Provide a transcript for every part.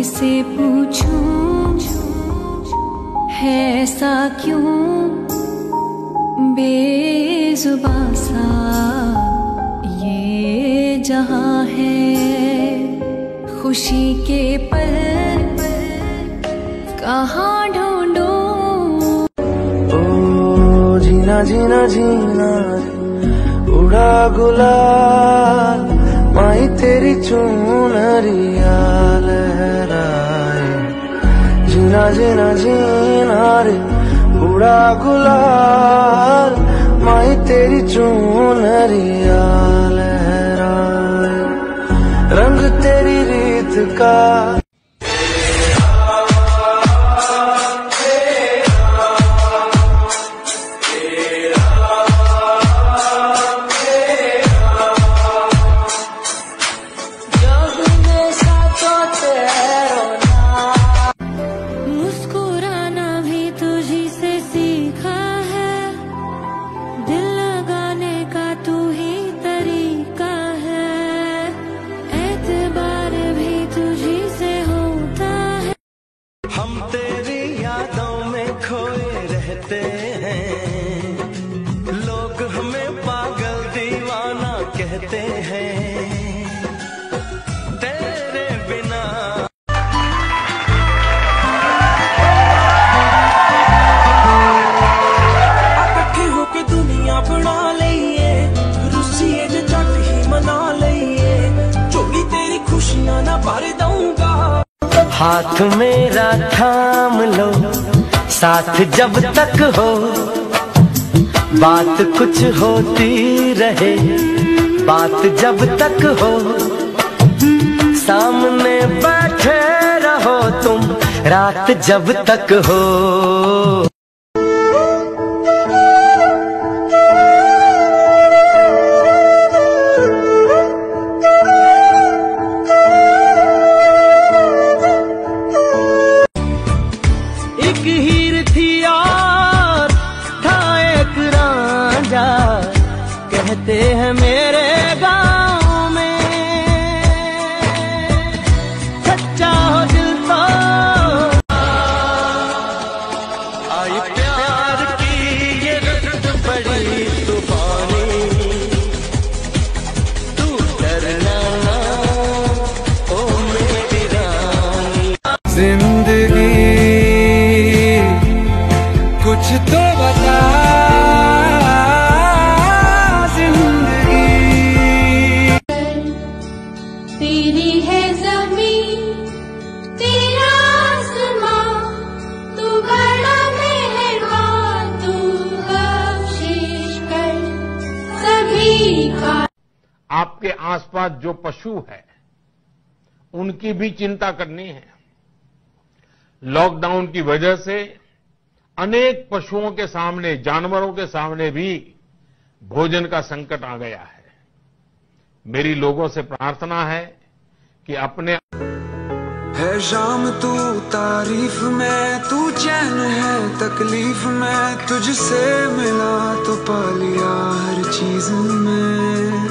किसे पूछूँ? है ऐसा क्यों? बेजुबा सा ये जहाँ है। खुशी के पल कहाँ ढूंढूं? ओ, जीना जीना जीना, उड़ा गुलाल, माई तेरी चूनरिया जीना जीना रे। उड़ा गुलाल माई तेरी चूनरिया लहरा रंग तेरी रीत का हम तेरी यादों में खोए रहते हैं। लोग हमें पागल दीवाना कहते हैं। हाथ मेरा थाम लो, साथ जब तक हो, बात कुछ होती रहे, बात जब तक हो, सामने बैठे रहो तुम, रात जब तक हो। कहते हैं मेरे आपके आसपास जो पशु है, उनकी भी चिंता करनी है। लॉकडाउन की वजह से अनेक पशुओं के सामने, जानवरों के सामने भी भोजन का संकट आ गया है। मेरी लोगों से प्रार्थना है कि अपने है शाम, तू तारीफ़ में, तू चैन है तकलीफ़ में, तुझसे मिला तो पा लिया हर चीज़ में।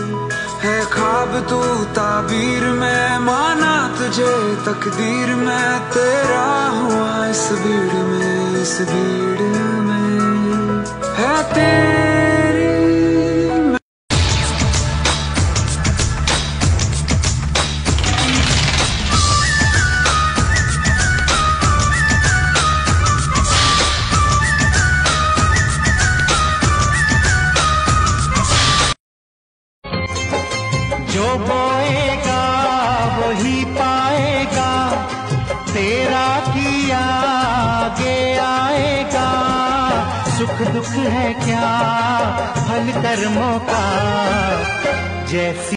है खाब तू ताबीर में माना तुझे तकदीर में, तेरा हुआ इस भीड़ में, इस भीड़ में। है तेरी जो बोएगा वही पाएगा। तेरा किया आगे आएगा। सुख दुख है क्या? फल कर्मों का। जैसी